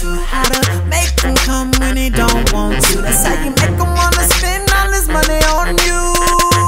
to How to make him come when he don't want to. That's how you make him wanna spend all his money on you.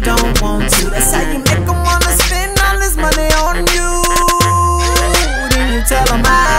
don't want to. That's how you make them wanna spend all this money on you. Then you tell them I